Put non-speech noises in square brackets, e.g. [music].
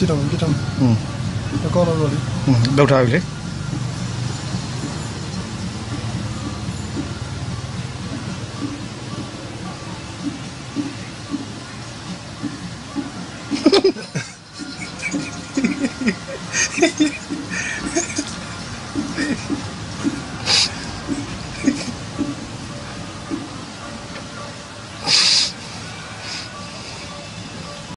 Chết ông, chết ông. Ừ. có đâu rồi đi. Ừ, đâu trời đấy. Hehehehe [laughs]